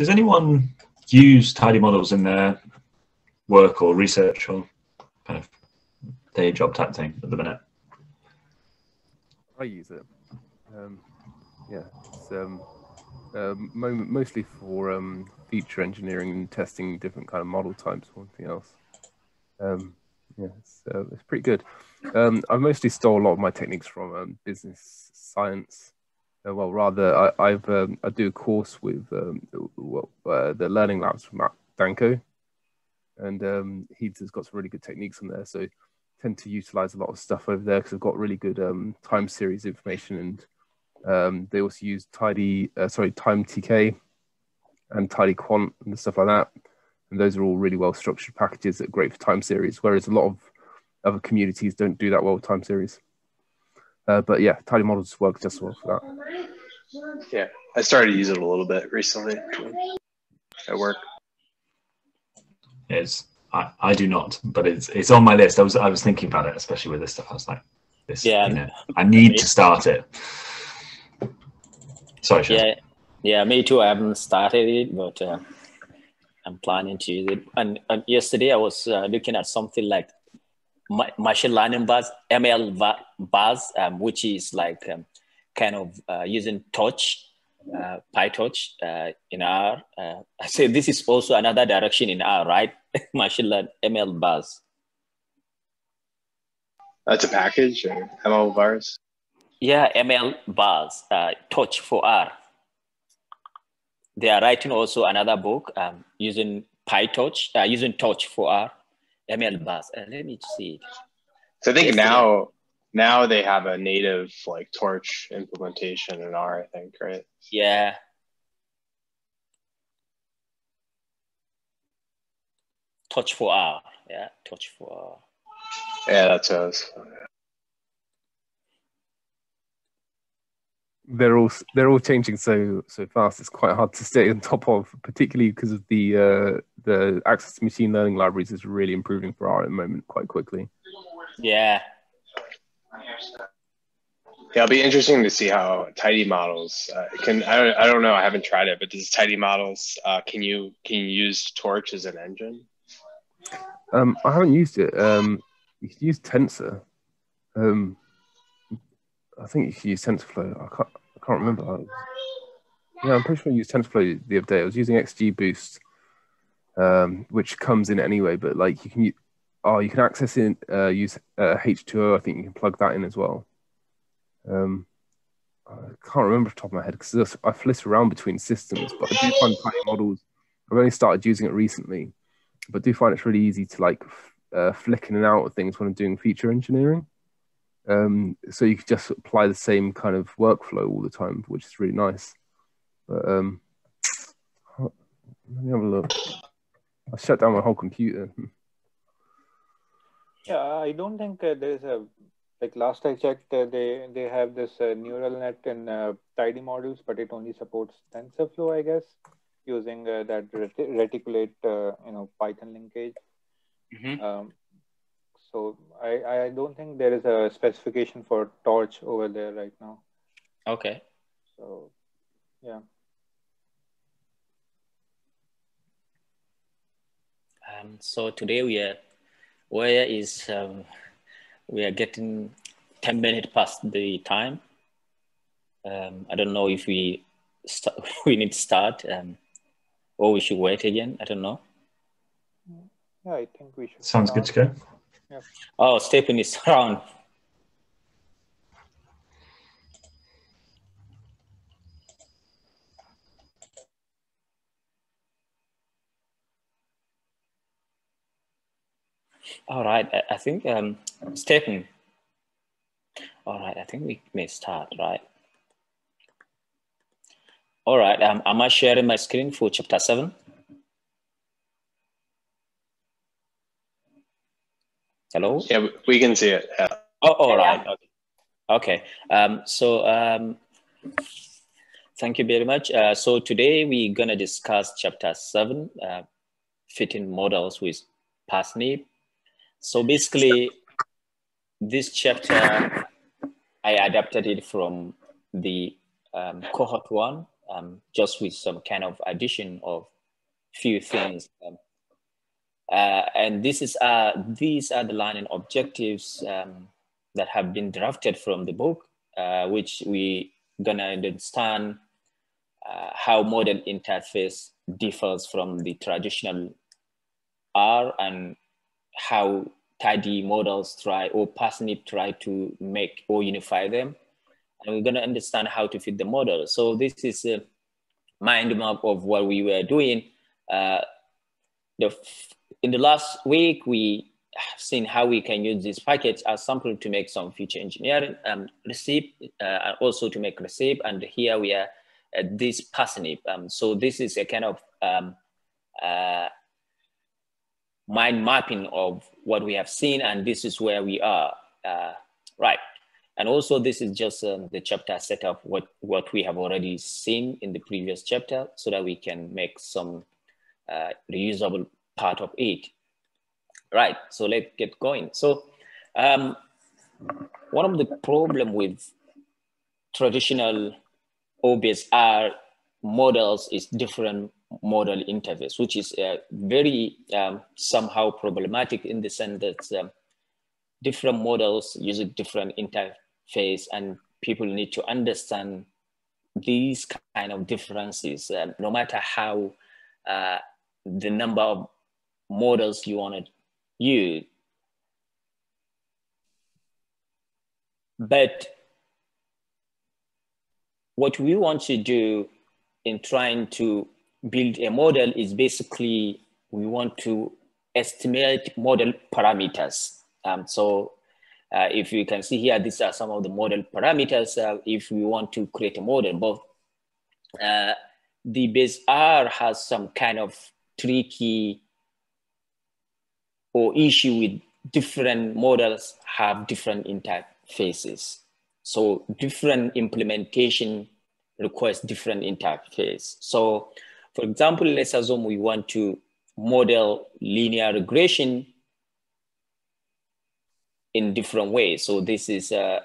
does anyone use tidy models in their work or research or kind of day job type thing at the minute? I use it. Um, yeah, it's um, uh, mo- mostly for um, feature engineering and testing different kind of model types or anything else. Um, yeah, it's, uh, it's pretty good. Um, I mostly stole a lot of my techniques from um, business science. Uh, well, rather, I, have um, I do a course with um, uh, the Learning Labs from Matt Dancho, and um, he's got some really good techniques on there. So, I tend to utilize a lot of stuff over there because I've got really good um, time series information, and um, they also use Tidy, uh, sorry, Time TK, and Tidy Quant and stuff like that. And those are all really well structured packages that are great for time series. Whereas a lot of other communities don't do that well with time series. Uh, but yeah, tidy models work just well for that. Yeah, I started to use it a little bit recently at work. It's I, I do not, but it's it's on my list. I was I was thinking about it, especially with this stuff. I was like, this, yeah, you know, I need to start it. Sorry, Sean. Yeah, yeah, me too. I haven't started it, but uh, I'm planning to use it. And, and yesterday I was uh, looking at something like machine learning bars, ML bars, um, which is like um, kind of uh, using Torch, uh, PyTorch uh, in R. Uh, so this is also another direction in R, right? machine learning mlverse. That's a package or mlverse? Yeah, ML bars, uh, Torch for R. They are writing also another book um, using PyTorch, uh, using Torch for R mlverse. Uh, let me see. So I think now now they have a native like torch implementation in R, I think, right? Yeah. Torch for R. Yeah, Torch for R. Yeah, that's us. They're all they're all changing so so fast. It's quite hard to stay on top of, particularly because of the uh, the access to machine learning libraries is really improving for R at the moment quite quickly. Yeah. Yeah, it'll be interesting to see how tidy models uh, can. I don't, I don't know. I haven't tried it, but does tidy models uh, can you can you use Torch as an engine? Um, I haven't used it. Um, you can use Tensor. Um, I think you can use TensorFlow. I can't I can't remember. Yeah, I'm pretty sure I used TensorFlow the other day. I was using XGBoost, um, which comes in anyway, but like you can oh you can access it uh, use uh, H2O. I think you can plug that in as well. Um, I can't remember off the top of my head because I flit around between systems, but I do find Python models. I've only started using it recently, but I do find it's really easy to like uh, flick in and out of things when I'm doing feature engineering. Um, so you could just apply the same kind of workflow all the time, which is really nice. But um, let me have a look. I shut down my whole computer. Yeah, I don't think uh, there's a like last I checked, uh, they they have this uh, neural net in uh, tidy models, but it only supports TensorFlow, I guess, using uh, that reticulate uh, you know Python linkage. Mm-hmm. Um, so I, I don't think there is a specification for torch over there right now. Okay. So yeah. Um, so today we are where is um, we are getting 10 minutes past the time. Um, I don't know if we st- we need to start um, or we should wait again. I don't know. Yeah, I think we should. Sounds start. good to go. Yep. Oh, Stephen is around. All right, I think um, Stephen. All right, I think we may start, right? All right, um, am I sharing my screen for chapter seven? Hello? Yeah, we can see it. Yeah. Oh, all right. Okay. okay. Um, so um, thank you very much. Uh, so today we're going to discuss chapter seven, uh, fitting models with Parsnip. So basically, this chapter, I adapted it from the um, cohort one um, just with some kind of addition of few things. Uh, and this is uh, these are the learning objectives um, that have been drafted from the book, uh, which we gonna understand how model interface differs from the traditional R and how tidy models try or Parsnip try to make or unify them. And we're gonna understand how to fit the model. So this is a mind map of what we were doing. Uh, the, in the last week, we have seen how we can use these packets as sample to make some feature engineering um, receipt, uh, and also to make receipt. And here we are at this Parsnip. Um, so this is a kind of um, uh, mind mapping of what we have seen, and this is where we are, uh, right? And also this is just um, the chapter setup, what, what we have already seen in the previous chapter, so that we can make some uh, reusable part of it. Right, so let's get going. So um, one of the problem with traditional OBSR models is different model interface, which is uh, very um, somehow problematic in the sense that um, different models use a different interface and people need to understand these kind of differences, uh, no matter how uh, the number of models you want to use. But what we want to do in trying to build a model is basically we want to estimate model parameters. Um, so uh, if you can see here, these are some of the model parameters uh, if we want to create a model. Both uh, the base R has some kind of tricky or issue with different models have different interfaces. So different implementation requires different interface. So for example, let's assume we want to model linear regression in different ways. So this is uh,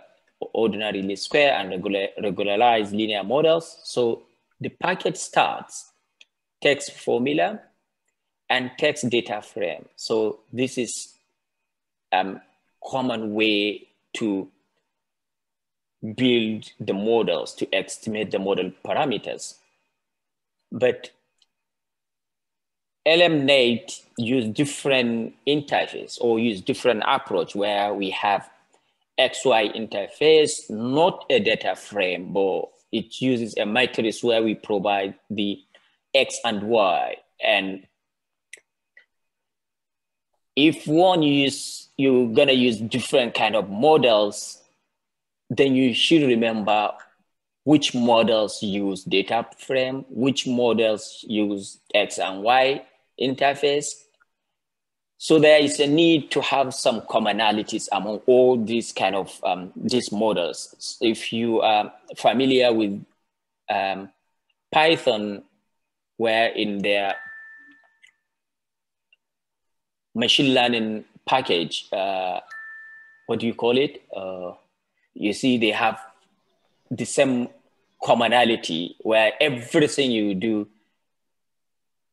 ordinary least square and regular, regularized linear models. So the package starts text formula and text data frame. So this is um, common way to build the models to estimate the model parameters. But glmnet use different interface or use different approach where we have XY interface, not a data frame, but it uses a matrix where we provide the X and Y. And if one use, you're gonna use different kind of models, then you should remember which models use data frame, which models use X and Y, interface. So there is a need to have some commonalities among all these kind of um, these models. If you are familiar with um, Python, where in their machine learning package, uh, what do you call it? Uh, you see, they have the same commonality where everything you do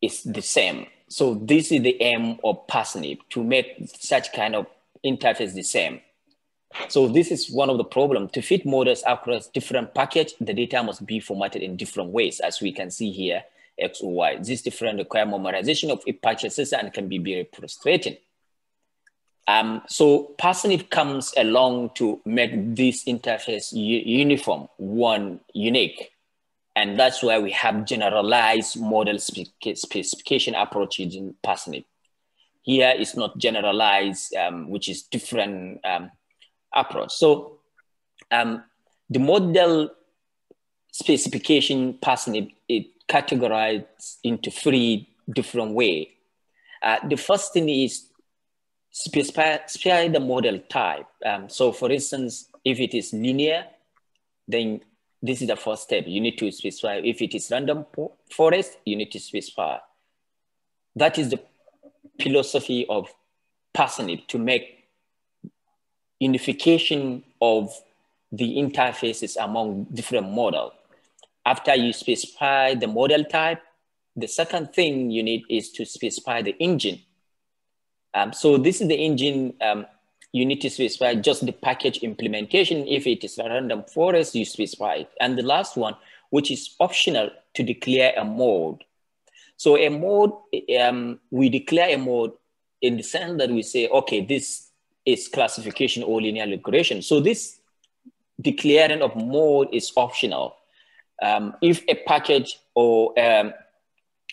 is the same. So this is the aim of Parsnip to make such kind of interface the same. So this is one of the problems. To fit models across different package, the data must be formatted in different ways, as we can see here, X or Y. This different require memorization of a package and can be very frustrating. Um, so Parsnip comes along to make this interface uniform, one unique. And that's why we have generalized model specification approach in Parsnip. Here is not generalized, um, which is different um, approach. So um, the model specification Parsnip, it categorized into three different way. Uh, the first thing is specify, the model type. Um, so for instance, if it is linear, then this is the first step. You need to specify if it is random forest, you need to specify. That is the philosophy of Parsnip to make unification of the interfaces among different models. After you specify the model type, the second thing you need is to specify the engine. Um, so this is the engine um, you need to specify just the package implementation. If it is a random forest, you specify it. And the last one, which is optional to declare a mode. So a mode, um, we declare a mode in the sense that we say, okay, this is classification or linear regression. So this declaring of mode is optional. Um, if a package or um,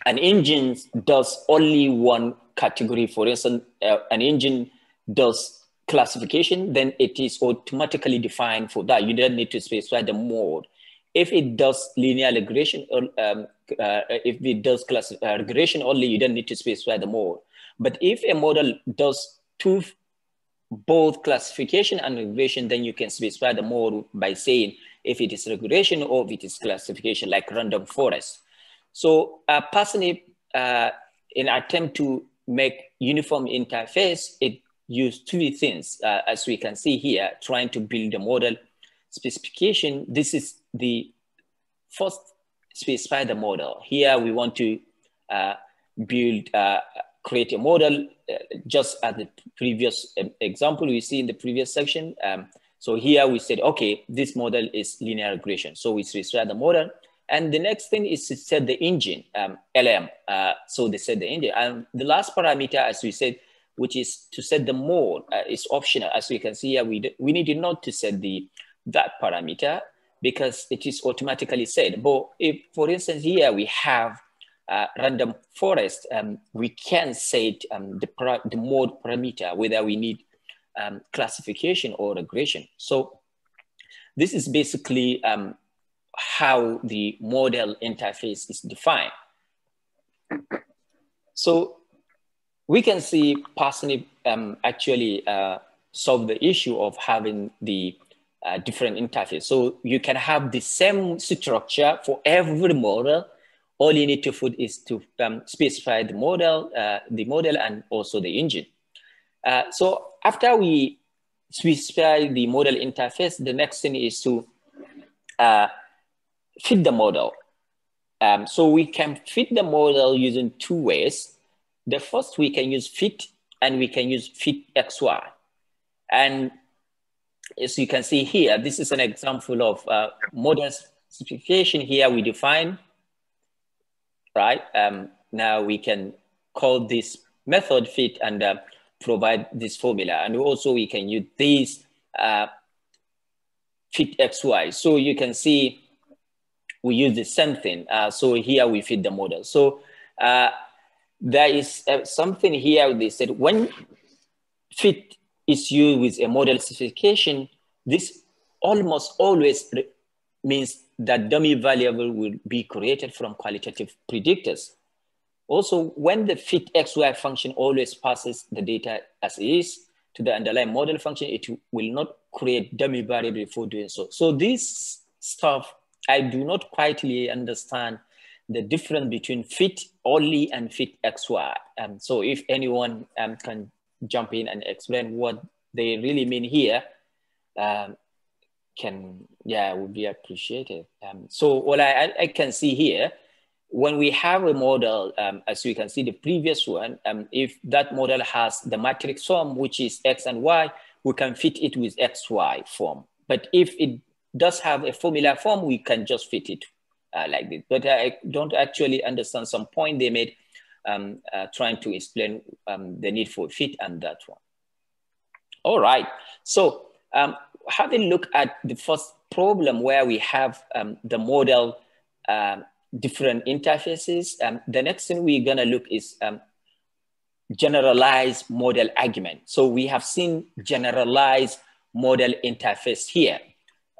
an engine does only one category, for instance, uh, an engine does classification, then it is automatically defined for that. You don't need to specify the mode. If it does linear regression, or um, uh, if it does class uh, regression only, you don't need to specify the mode. But if a model does two, both classification and regression, then you can specify the mode by saying if it is regression or if it is classification, like random forest. So uh, personally, uh, in attempt to make uniform interface, it use three things, uh, as we can see here, trying to build a model specification. This is the first specify the model. Here we want to uh, build, uh, create a model, uh, just as the previous um, example we see in the previous section. Um, so here we said, okay, this model is linear regression. So we specify the model. And the next thing is to set the engine, um, LM. Uh, so they set the engine. And the last parameter, as we said, which is to set the mode uh, is optional. As we can see here, we, we need not to set the that parameter because it is automatically set. But if, for instance, here we have uh, random forest, um, we can set um, the, the mode parameter, whether we need um, classification or regression. So this is basically um, how the model interface is defined. So we can see Parsnip um, actually uh, solve the issue of having the uh, different interface. So you can have the same structure for every model. All you need to put is to um, specify the model, uh, the model, and also the engine. Uh, so after we specify the model interface, the next thing is to uh, fit the model. Um, so we can fit the model using two ways. The first, we can use fit and we can use fit XY. And as you can see here, this is an example of uh, model specification here we define, right? Um, now we can call this method fit and uh, provide this formula. And also we can use this uh, fit XY. So you can see we use the same thing. Uh, so here we fit the model. So uh, there is uh, something here they said when fit is used with a model specification, this almost always means that dummy variable will be created from qualitative predictors. Also, when the fit XY function always passes the data as is to the underlying model function, it will not create dummy variable before doing so. So this stuff, I do not quite understand the difference between fit only and fit XY. Um, so if anyone um, can jump in and explain what they really mean here, um, can, yeah, would be appreciated. Um, so what I, I can see here, when we have a model, um, as you can see the previous one, um, if that model has the matrix form, which is X and Y, we can fit it with XY form. But if it does have a formula form, we can just fit it uh, like this. But I don't actually understand some point they made um, uh, trying to explain um, the need for fit and that one. All right, so um, having looked at the first problem where we have um, the model different interfaces, um, the next thing we're gonna look is generalized model argument. So we have seen generalized model interface here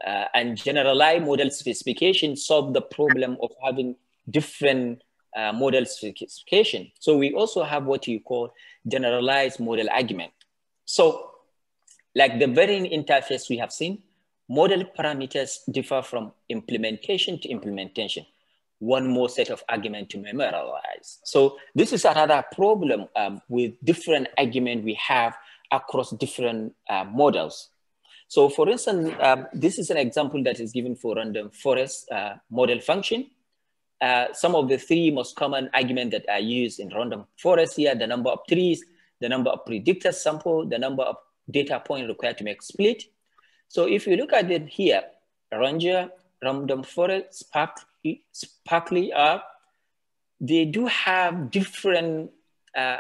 uh, and generalized model specification solve the problem of having different uh, model specification. So we also have what you call generalized model argument. So like the varying interface we have seen, model parameters differ from implementation to implementation. One more set of argument to memorialize. So this is another problem um, with different argument we have across different uh, models. So for instance, um, this is an example that is given for random forest uh, model function. Uh, some of the three most common arguments that are used in random forest here, the number of trees, the number of predicted sample, the number of data point required to make split. So if you look at it here, Ranger, random forest, spark, sparklyr, they do have different uh,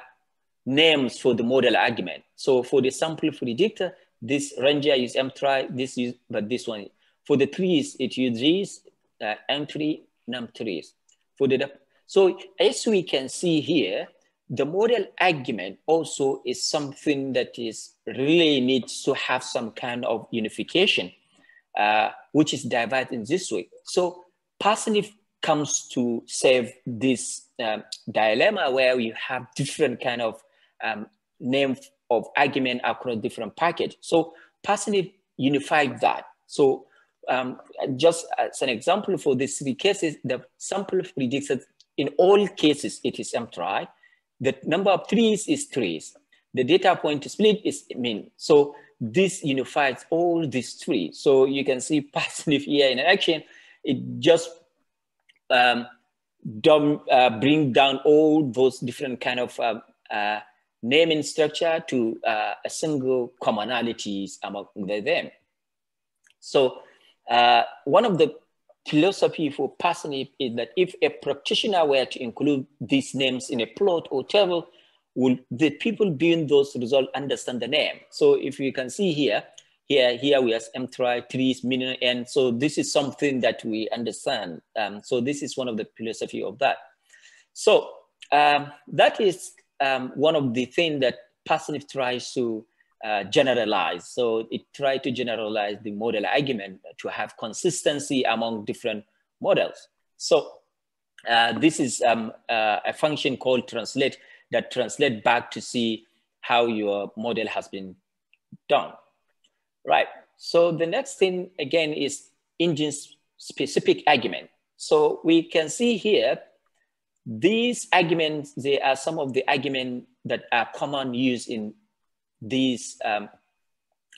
names for the model argument. So for the sample predictor, this ranger is mtry, this is, but this one, for the trees, it uses uh, M3, num3s. For the, so as we can see here, the model argument also is something that is really needs to have some kind of unification, uh, which is divided in this way. So Parsnip comes to save this um, dilemma where you have different kind of um, name of argument across different package. So Parsnip unified that. So um, just as an example for these three cases, the sample predicts that in all cases it is M-try. The number of trees is trees. The data point split is mean. So this unifies all these three. So you can see Parsnip here in action. It just um, dumb, uh, bring down all those different kind of uh, uh, naming structure to uh, a single commonalities among them. So uh, one of the philosophy for Parsnip is that if a practitioner were to include these names in a plot or table, will the people doing those results understand the name? So if you can see here, here, here we have mtry, trees, meaning, and so this is something that we understand. Um, so this is one of the philosophy of that. So um, that is um, one of the things that Parsnip tries to uh, generalize. So it tried to generalize the model argument to have consistency among different models. So uh, this is um, uh, a function called translate that translate back to see how your model has been done. Right. So the next thing again is engine specific argument. So we can see here these arguments, they are some of the arguments that are common use in these, um,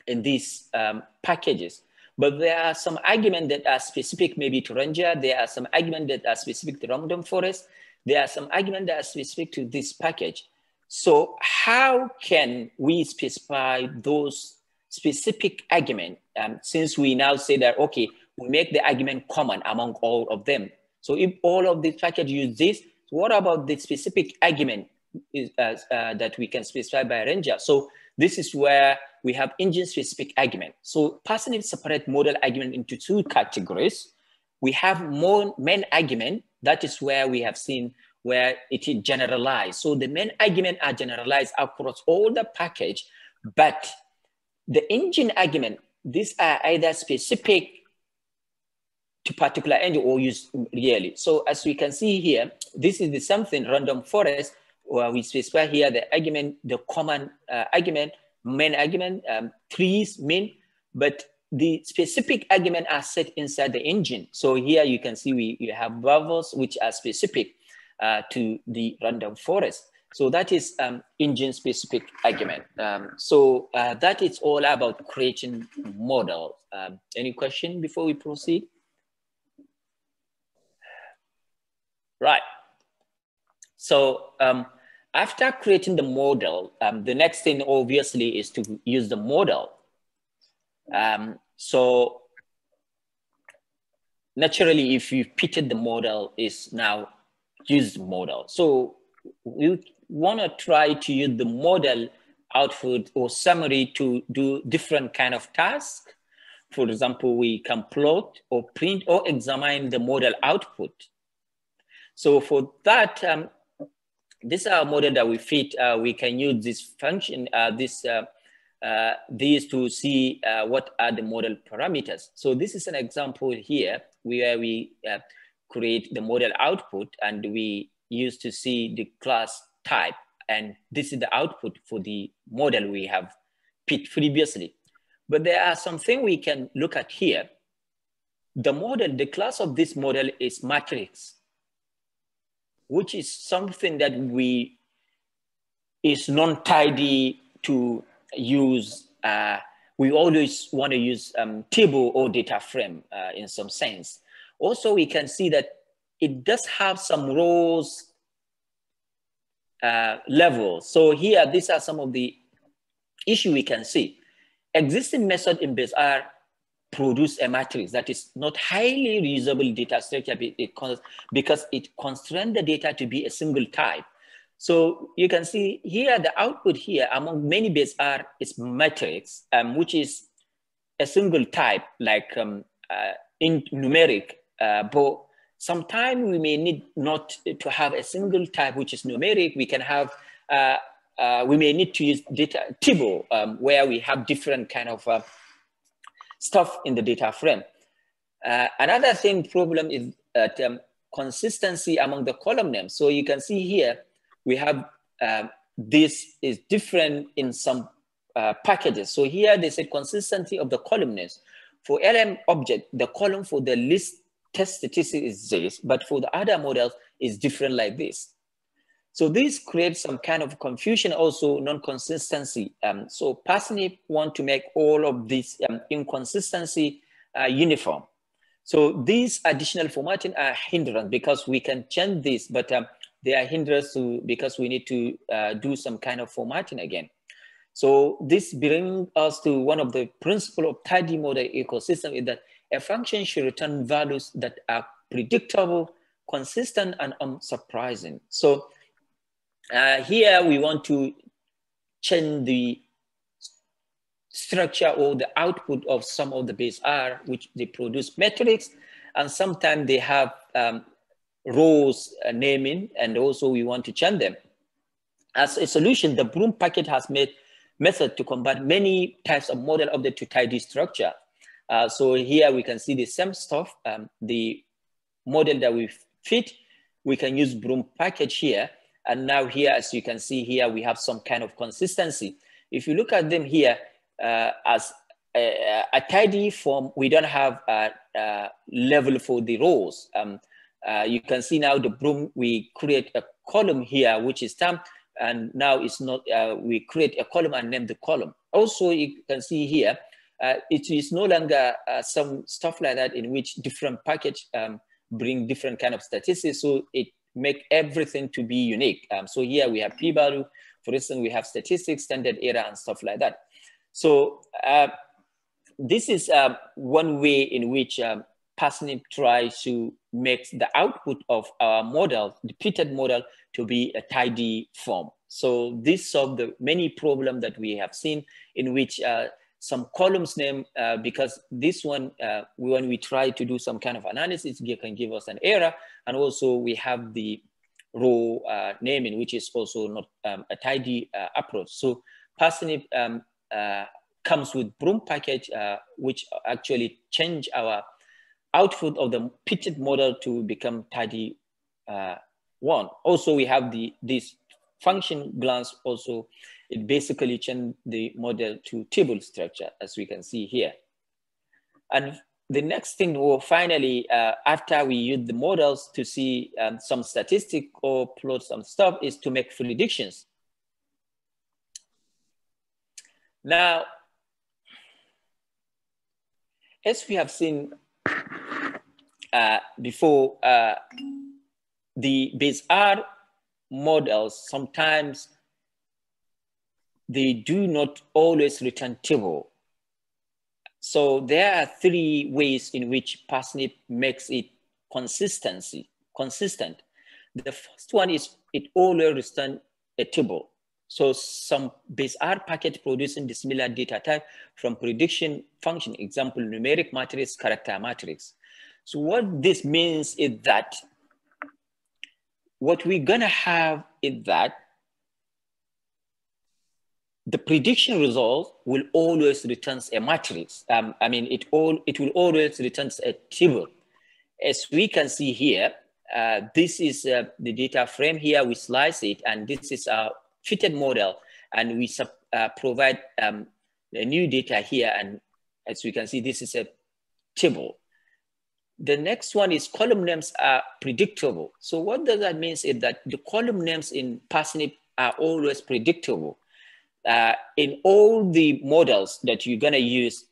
in these um, packages. But there are some arguments that are specific maybe to Ranger. There are some arguments that are specific to random forest. There are some arguments that are specific to this package. So how can we specify those specific argument um, since we now say that, okay, we make the argument common among all of them. So if all of these packages use this, what about the specific argument is, uh, uh, that we can specify by Ranger? So this is where we have engine specific argument. So Parsnip separate model argument into two categories. We have more main argument, that is where we have seen where it is generalized. So the main argument are generalized across all the package, but the engine argument, these are either specific to particular engine or used really. So as we can see here, this is the something random forest where we specify here the argument, the common uh, argument, main argument, um, trees, main, but the specific argument are set inside the engine. So here you can see we, have bubbles which are specific uh, to the random forest. So that is um, engine specific argument. Um, so uh, that is all about creating model. Um, any question before we proceed? Right. So um, after creating the model, um, the next thing obviously is to use the model. Um, so naturally, if you've pitted the model is now used model. So we want to try to use the model output or summary to do different kind of tasks. For example, we can plot or print or examine the model output. So for that, um, this is our model that we fit. Uh, we can use this function, uh, this uh, uh these to see uh, what are the model parameters. So this is an example here where we uh, create the model output and we use to see the class type. And this is the output for the model we have picked previously. But there are something we can look at here. The model, the class of this model is matrix which is something that we is non-tidy to use uh, we always want to use um, table or data frame uh, in some sense. Also, we can see that it does have some rows uh, levels. So here, these are some of the issue we can see. Existing method in base R produce a matrix that is not highly reusable data structure because it constrains the data to be a single type. So you can see here, the output here among many base R is matrix, um, which is a single type like um, uh, in numeric, uh, sometimes we may need not to have a single type, which is numeric. We can have, uh, uh we may need to use data table, um, where we have different kind of uh, stuff in the data frame. Uh, another thing problem is that um, consistency among the column names. So you can see here, we have um, this is different in some uh, packages. So here they said consistency of the column names. For LM object, the column for the list test statistic is this, but for the other models is different like this. So this creates some kind of confusion, also non-consistency. Um, so Parsnip want to make all of this um, inconsistency uh, uniform. So these additional formatting are hindrance because we can change this, but um, they are hindrance to, because we need to uh, do some kind of formatting again. So this brings us to one of the principle of tidy model ecosystem is that a function should return values that are predictable, consistent, and unsurprising. So uh, here we want to change the structure or the output of some of the base R, which they produce metrics, and sometimes they have um, rows uh, naming, and also we want to change them. As a solution, the Broom packet has made method to combine many types of model object to tidy structure. Uh, so here we can see the same stuff, um, the model that we fit, we can use Broom package here. And now here, as you can see here, we have some kind of consistency. If you look at them here uh, as a, a, tidy form, we don't have a, a level for the rows. Um, uh, you can see now the broom, we create a column here, which is term, and now it's not, uh, we create a column and name the column. Also, you can see here, uh, it is no longer uh, some stuff like that in which different package um, bring different kind of statistics. So it make everything to be unique. Um, so here we have p-value, for instance, we have statistics, standard error and stuff like that. So uh, this is uh, one way in which um, Parsnip tries to make the output of our model, the fitted model, to be a tidy form. So this solves the many problems that we have seen in which uh, some columns name, uh, because this one, uh, when we try to do some kind of analysis, it can give us an error. And also we have the row uh, naming, which is also not um, a tidy uh, approach. So Parsnip um, uh, comes with Broom package, uh, which actually change our output of the pitched model to become tidy one. Also, we have the this function glance also, it basically changed the model to table structure, as we can see here. And the next thing, well, finally, uh, after we use the models to see um, some statistic or plot some stuff, is to make predictions. Now, as we have seen uh, before, uh, the base R models sometimes they do not always return table. So there are three ways in which Parsnip makes it consistency, consistent. The first one is it always return a table. So some base R packet producing the similar data type from prediction function, example, numeric matrix, character matrix. So what this means is that what we're gonna have is that the prediction result will always returns a matrix. Um, I mean, it all it will always returns a table. As we can see here, uh, this is uh, the data frame here. We slice it, and this is a fitted model, and we uh, provide um, the new data here. And as we can see, this is a table. The next one is column names are predictable. So what does that mean is that the column names in Parsnip are always predictable. Uh, in all the models that you're gonna use,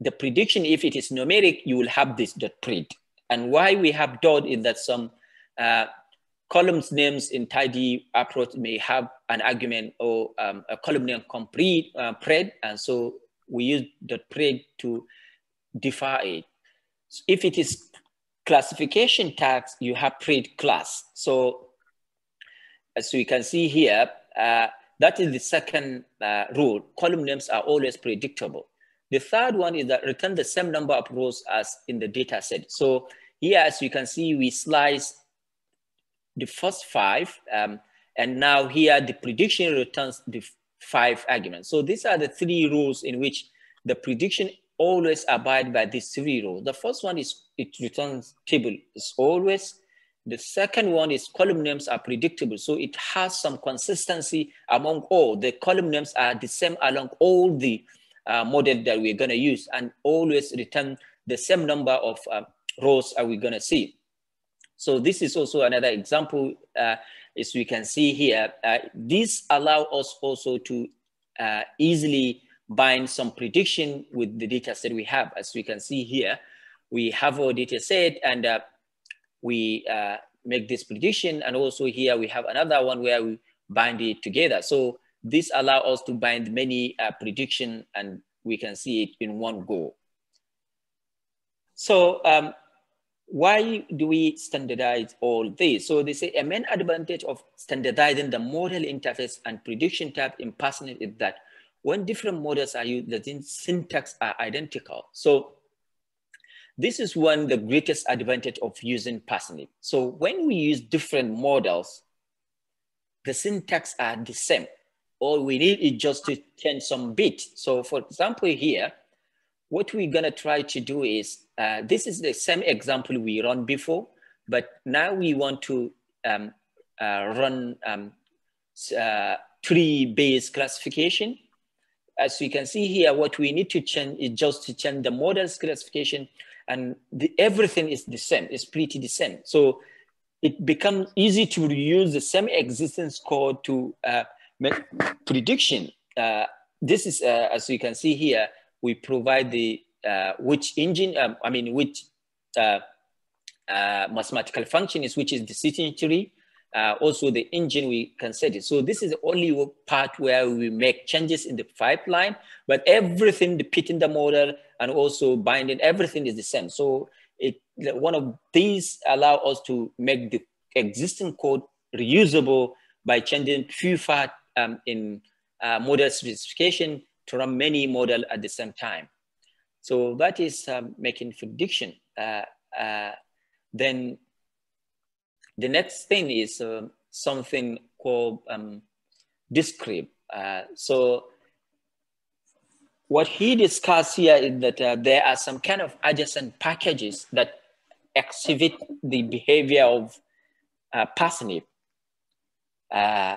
the prediction, if it is numeric, you will have this dot pred. And why we have dot is that some uh, columns names in tidy approach may have an argument or um, a column name complete uh, pred, and so we use dot pred to define it. If it is classification tags, you have pred class. So as we can see here, uh, that is the second uh, rule. Column names are always predictable. The third one is that return the same number of rows as in the data set. So here, as you can see, we slice the first five, um, and now here the prediction returns the five arguments. So these are the three rules in which the prediction always abide by these three rules. The first one is it returns table is always. The second one is column names are predictable. So it has some consistency among all. The column names are the same along all the uh, model that we're gonna use and always return the same number of uh, rows are we gonna see. So this is also another example, uh, as we can see here. Uh, this allow us also to uh, easily bind some prediction with the data set we have. As we can see here, we have our data set and uh, we uh, make this prediction. And also here we have another one where we bind it together. So this allow us to bind many uh, prediction and we can see it in one go. So um, why do we standardize all this? So they say a main advantage of standardizing the model interface and prediction type in Parsnip is that when different models are used, the syntax are identical. So this is one the greatest advantage of using Parsnip. So when we use different models, the syntax are the same. All we need is just to change some bit. So for example here, what we're gonna try to do is, uh, this is the same example we run before, but now we want to um, uh, run um, uh, tree-based classification as we can see here, what we need to change is just to change the model's classification and the, everything is the same, it's pretty the same. So it becomes easy to reuse the same existence code to uh, make prediction. Uh, this is, uh, as you can see here, we provide the uh, which engine, um, I mean, which uh, uh, mathematical function is, which is the sitting tree, uh, also the engine we can set it. So this is the only part where we make changes in the pipeline, but everything, in the model and also binding, everything is the same. So it one of these allow us to make the existing code reusable by changing few part um, in uh, model specification to run many model at the same time. So that is um, making prediction. Uh, uh, then the next thing is uh, something called um. Uh, so what he discussed here is that uh, there are some kind of adjacent packages that exhibit the behavior of uh, Parsnip. Uh,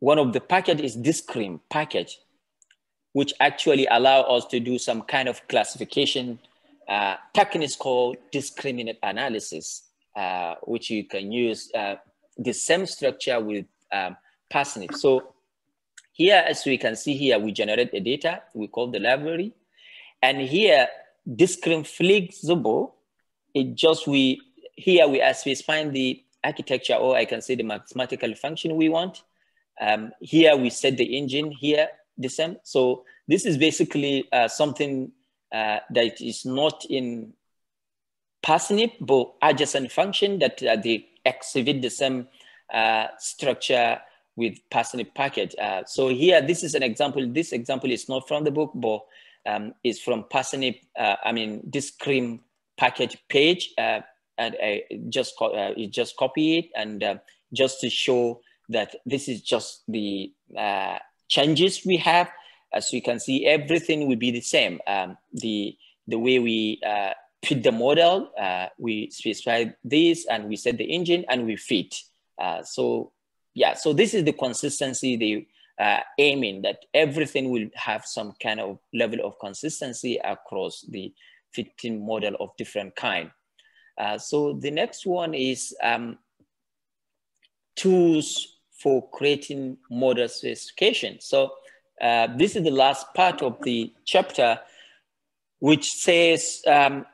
one of the package is discrim package, which actually allow us to do some kind of classification. Uh, technique called discriminant analysis uh, which you can use uh, the same structure with um, Parsnip. So here, as we can see here, we generate a data, we call the library. And here, discrete flexible, it just we, here we as we find the architecture, or I can say the mathematical function we want. Um, here we set the engine here, the same. So this is basically uh, something uh, that is not in Parsnip, but adjacent function that uh, they exhibit the same uh, structure with Parsnip package. Uh, so here, this is an example. This example is not from the book, but um, is from Parsnip, uh, I mean, discrim package page. Uh, and I just, uh, just copy it and just to show that this is just the changes we have. As you can see, everything will be the same. Um, the, the way we fit the model, uh, we specify this and we set the engine and we fit. Uh, so yeah, so this is the consistency they uh, aiming that everything will have some kind of level of consistency across the fitting model of different kind. Uh, so the next one is um, tools for creating model specification. So uh, this is the last part of the chapter, which says um,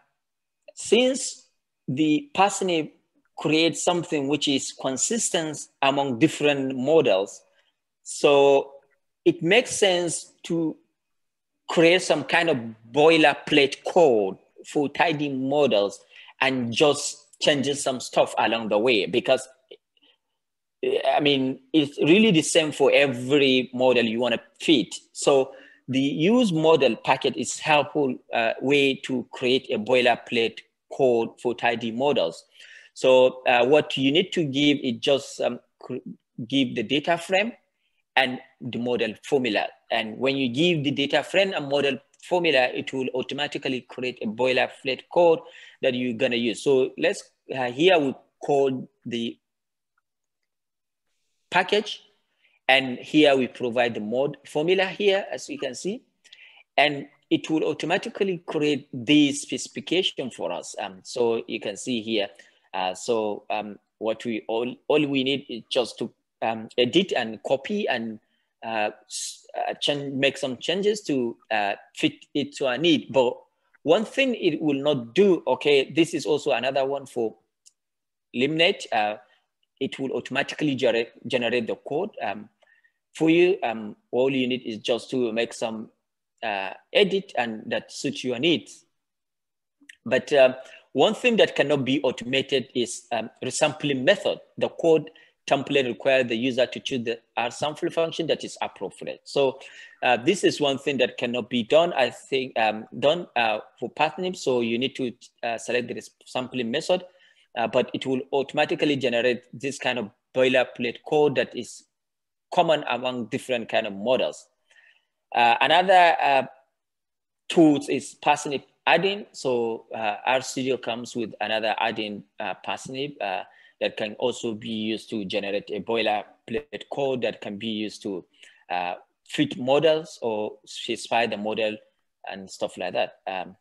since the parsnip creates something which is consistent among different models, so it makes sense to create some kind of boilerplate code for tidy models and just changes some stuff along the way because I mean, it's really the same for every model you want to fit. So the use model packet is helpful uh, way to create a boilerplate code for tidy models. So uh, what you need to give is just um, give the data frame and the model formula. And when you give the data frame and model formula, it will automatically create a boilerplate code that you're gonna use. So let's, uh, here we code the package. And here we provide the mode formula here, as you can see. And it will automatically create this specification for us. Um, so you can see here. Uh, so um, what we all, all we need is just to um, edit and copy and uh, uh, make some changes to uh, fit it to our need. But one thing it will not do, okay, this is also another one for glmnet. It will automatically generate, generate the code um, for you. Um, all you need is just to make some uh, edit and that suits your needs. But uh, one thing that cannot be automated is um, resampling method. The code template requires the user to choose the rsample function that is appropriate. So uh, this is one thing that cannot be done, I think, um, done uh, for Parsnip. So you need to uh, select the sampling method uh, but it will automatically generate this kind of boilerplate code that is common among different kind of models. Uh, another uh, tools is parsnip add-in. So uh, RStudio comes with another add-in uh, parsnip uh, that can also be used to generate a boilerplate code that can be used to uh, fit models or specify the model and stuff like that. Um,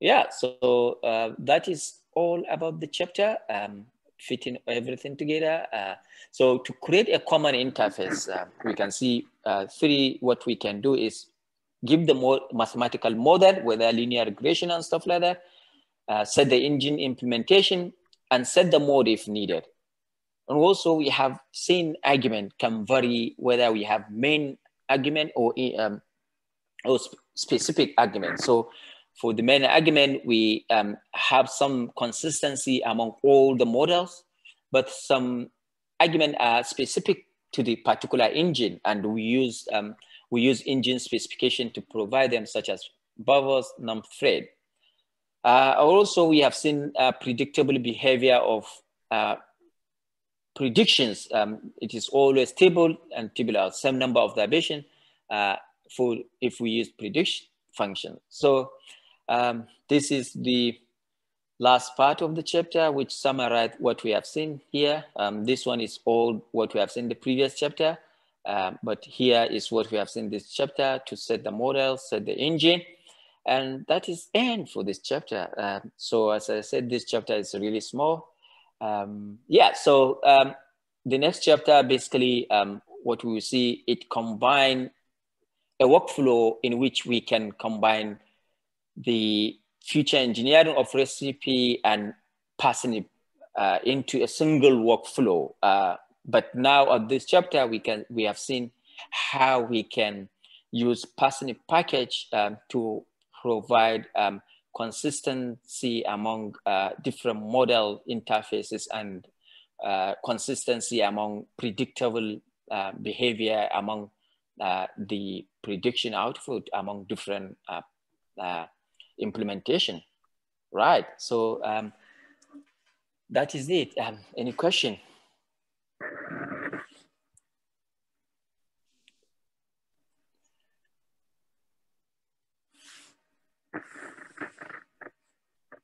yeah, so uh, that is all about the chapter, um, fitting everything together. Uh, so to create a common interface, uh, we can see uh, three, what we can do is give the more mathematical model, whether linear regression and stuff like that, uh, set the engine implementation, and set the mode if needed. And also we have seen argument can vary whether we have main argument or, um, or sp specific argument. So for the main argument, we um, have some consistency among all the models, but some argument are specific to the particular engine, and we use um, we use engine specification to provide them, such as verbose, num.threads. Uh, also, we have seen uh, predictable behavior of uh, predictions. Um, it is always stable and tabular, same number of deviation uh, for if we use prediction function. So um, this is the last part of the chapter, which summarized what we have seen here. Um, this one is all what we have seen in the previous chapter, uh, but here is what we have seen this chapter to set the model, set the engine, and that is end for this chapter. Uh, so as I said, this chapter is really small. Um, yeah, so um, the next chapter, basically um, what we will see, it combine a workflow in which we can combine the feature engineering of recipe and passing it uh, into a single workflow. Uh, but now at this chapter, we can we have seen how we can use Parsnip package um, to provide um, consistency among uh, different model interfaces and uh, consistency among predictable uh, behavior among uh, the prediction output among different implementation. Right. So um, that is it. Um, any question?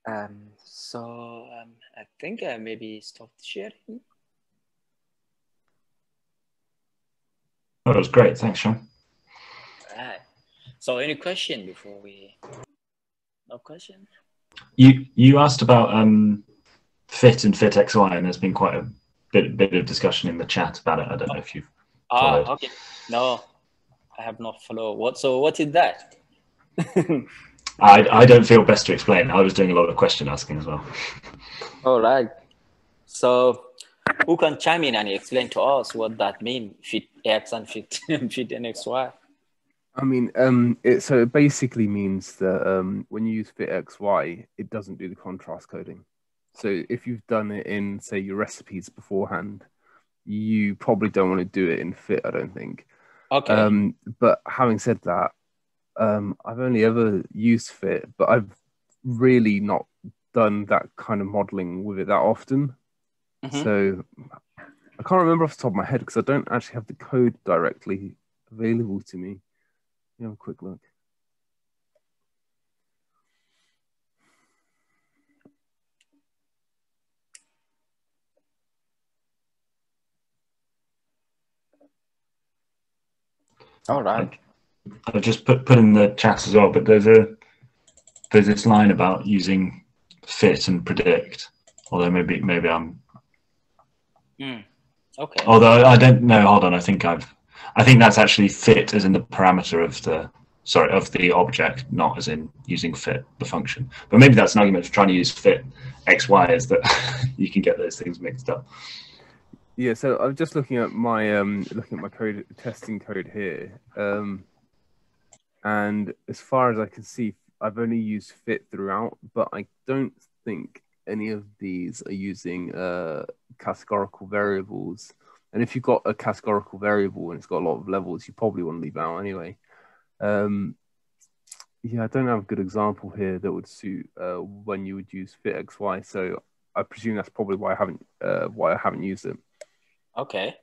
Um, so um, I think I maybe stop sharing. That was great. Thanks, Sean. All right. So any question before we no question. You you asked about um, fit and fit XY, and there's been quite a bit bit of discussion in the chat about it. I don't know if you've. Ah, okay. No, I have not followed. What? So what is that? I, I don't feel best to explain. I was doing a lot of question asking as well. All right. So who can chime in and explain to us what that means? Fit X and fit fit NXY. I mean, um, it so it basically means that um, when you use fit XY, it doesn't do the contrast coding. So if you've done it in, say, your recipes beforehand, you probably don't want to do it in fit. I don't think. Okay. Um, but having said that, um, I've only ever used fit, but I've really not done that kind of modeling with it that often. Mhm. So I can't remember off the top of my head because I don't actually have the code directly available to me. Let me have a quick look. All right. I just put put in the chat as well, but there's a there's this line about using fit and predict. Although maybe maybe I'm Hmm. Okay. although I don't know. Hold on, I think I've I think that's actually fit as in the parameter of the sorry of the object, not as in using fit the function. But maybe that's an argument for trying to use fit x y is that you can get those things mixed up. Yeah, so I'm just looking at my um looking at my code testing code here. Um and as far as I can see, I've only used fit throughout, but I don't think any of these are using uh categorical variables. And if you've got a categorical variable and it's got a lot of levels, you probably want to leave out anyway. Um yeah, I don't have a good example here that would suit uh, when you would use fit xy. So I presume that's probably why I haven't uh, why I haven't used it. Okay.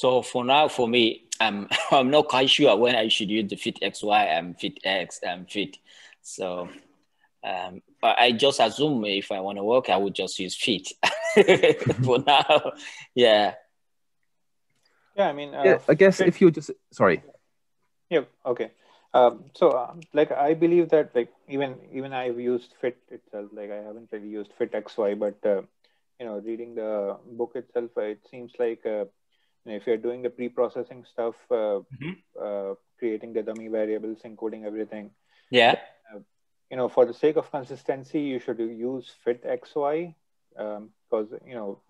So for now, for me, I'm I'm not quite sure when I should use the fit XY and fit X and fit. So um, but I just assume if I want to work, I would just use fit for now. Yeah. Yeah, I mean, uh, Yeah, I guess fit- if you're just sorry. Yeah. Okay. Um, so, um, like, I believe that, like, even even I've used Fit itself. Like, I haven't really used Fit XY, but uh, you know, reading the book itself, uh, it seems like uh, you know, if you're doing the pre-processing stuff, uh, Mhm. uh, creating the dummy variables, encoding everything, Yeah. you know, for the sake of consistency, you should use Fit XY because you know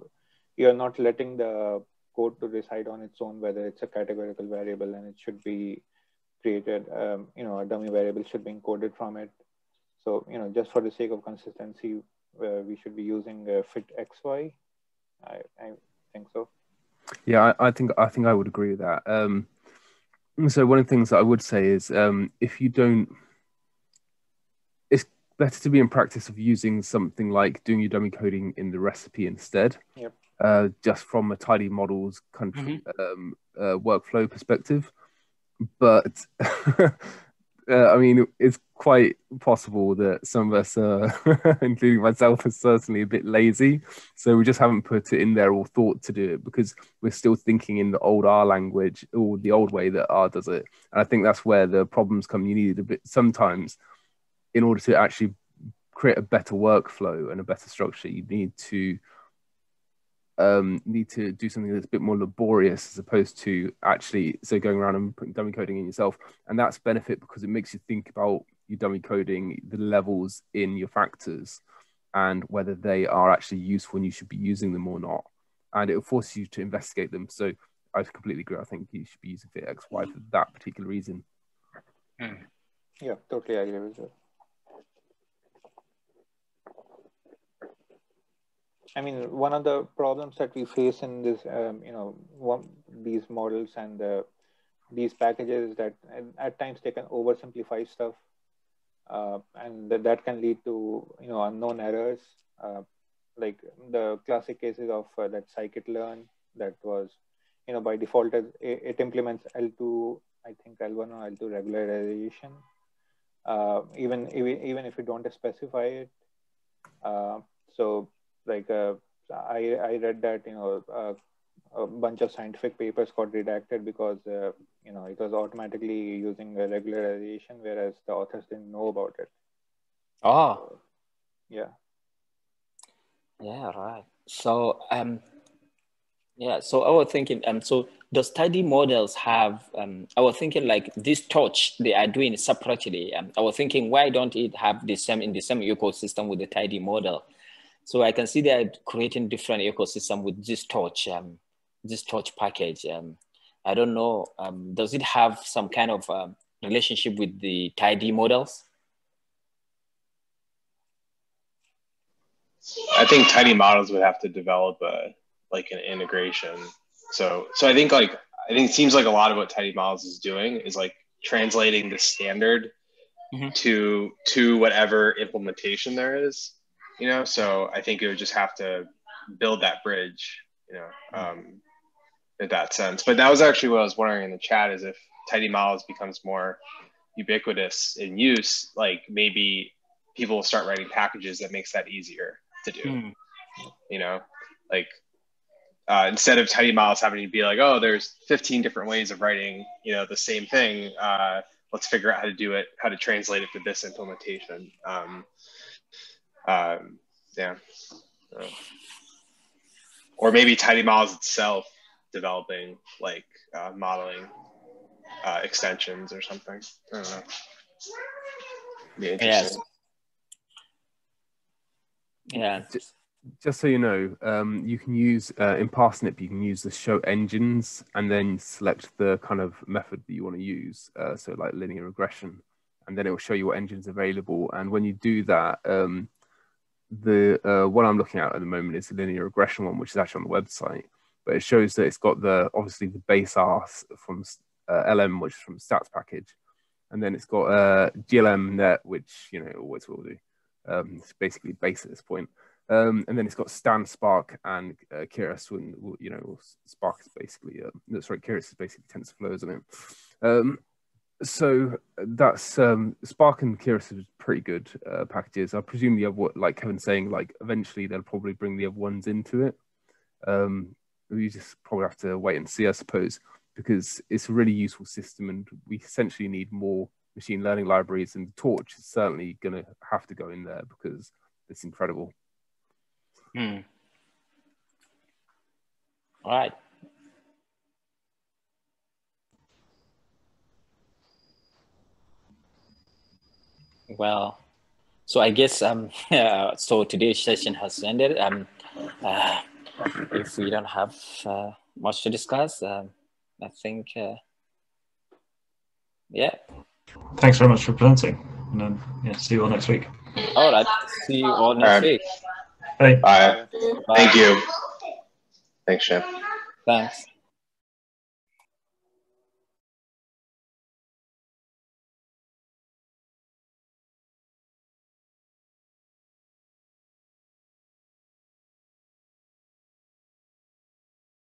you're not letting the code to decide on its own whether it's a categorical variable and it should be created. Um, you know, a dummy variable should be encoded from it. So you know, just for the sake of consistency, uh, we should be using uh, Fit XY. I, I think so. Yeah, I, I think I think I would agree with that. Um, so one of the things that I would say is um, if you don't, it's better to be in practice of using something like doing your dummy coding in the recipe instead. Yep. Uh, just from a tidy models kind of um, uh, workflow perspective, but uh, I mean, it's quite possible that some of us, including myself, are certainly a bit lazy. So we just haven't put it in there or thought to do it because we're still thinking in the old R language or the old way that R does it. And I think that's where the problems come. You need a bit sometimes in order to actually create a better workflow and a better structure. You need to um, need to do something that's a bit more laborious as opposed to actually so going around and putting dummy coding in yourself. And that's benefit because it makes you think about your dummy coding, the levels in your factors, and whether they are actually useful and you should be using them or not. And it will force you to investigate them. So I completely agree. I think you should be using Fit XY for that particular reason. Yeah, totally agree with you. I mean, one of the problems that we face in this, um, you know, one, these models and uh, these packages is that at- at times they can oversimplify stuff, and that, that can lead to you know unknown errors. Uh, like the classic cases of uh, that scikit-learn that was, you know, by default it, it implements L2, I think L1 or L2 regularization uh, even even even if you don't specify it. Uh, so like uh, I I read that you know uh, a bunch of scientific papers got redacted because uh, you know it was automatically using a regularization, whereas the authors didn't know about it. Oh, Yeah. yeah, right. So, um, Yeah, so I was thinking, um, so the tidy models have, um, I was thinking like this torch they are doing separately. Um, I was thinking, why don't it have the same in the same ecosystem with the tidy model? So I can see they're creating different ecosystem with this torch, um, this torch package. Um, I don't know, um, does it have some kind of um, relationship with the tidy models? I think tidy models would have to develop a like an integration. So so I think like I think it seems like a lot of what tidy models is doing is like translating the standard Mhm. to to whatever implementation there is. You know, so I think it would just have to build that bridge, you know, um, in that sense. But that was actually what I was wondering in the chat is if tidy models becomes more ubiquitous in use, like maybe people will start writing packages that makes that easier to do Hmm. you know like uh, instead of tidy models having to be like oh there's 15 different ways of writing you know the same thing uh, let's figure out how to do it how to translate it to this implementation um, um, yeah Uh, or maybe tidy models itself developing like uh, modeling uh, extensions or something i don't know be interesting Yeah. Just so you know, um, you can use uh, in Parsnip. You can use the show engines and then select the kind of method that you want to use. Uh, so like linear regression, and then it will show you what engines available. And when you do that, um, the uh, what I'm looking at at the moment is the linear regression one, which is actually on the website. But it shows that it's got the obviously the base R from uh, LM, which is from stats package, and then it's got uh, glmnet, which you know always will do. Um, it's basically base at this point. Um, and then it's got Stan, Spark, and uh, Keras. When you know, Spark is basically uh, sorry, Keras is basically TensorFlow, isn't it? Um, so that's um, Spark and Keras is pretty good uh, packages. I presume the other, like Kevin's saying, like eventually they'll probably bring the other ones into it. Um, we just probably have to wait and see, I suppose, because it's a really useful system, and we essentially need more machine learning libraries. And Torch is certainly going to have to go in there because it's incredible. Hmm. All right. Well, so I guess um so today's session has ended. Um, uh, if we don't have uh, much to discuss, um, I think uh, yeah. Thanks very much for presenting. And then, yeah, see you all next week. All right. See you all next All right. week. Bye. Bye. Bye. thank you thanks Shem. Thanks.